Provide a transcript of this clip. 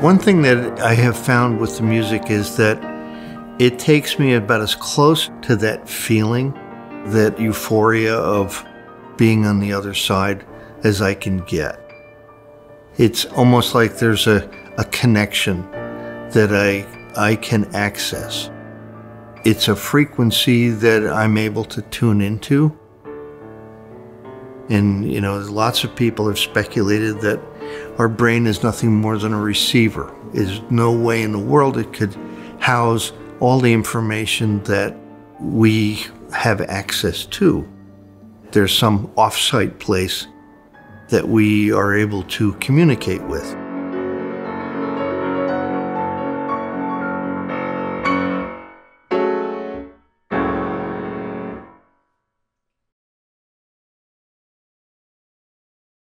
One thing that I have found with the music is that it takes me about as close to that feeling, that euphoria of being on the other side as I can get. It's almost like there's a, a connection that I, I can access. It's a frequency that I'm able to tune into. And, you know, lots of people have speculated that our brain is nothing more than a receiver. There's no way in the world it could house all the information that we have access to. There's some offsite place that we are able to communicate with.